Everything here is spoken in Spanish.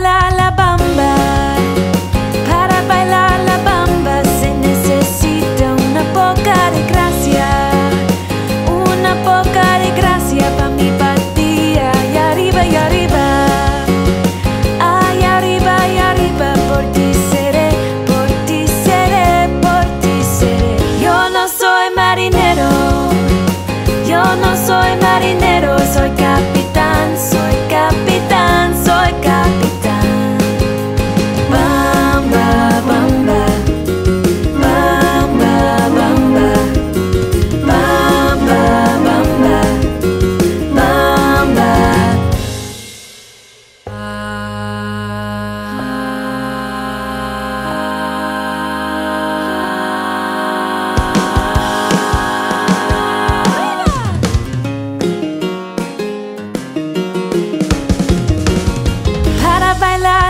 bailar la bamba. Para bailar la bamba se necesita una poca de gracia, una poca baila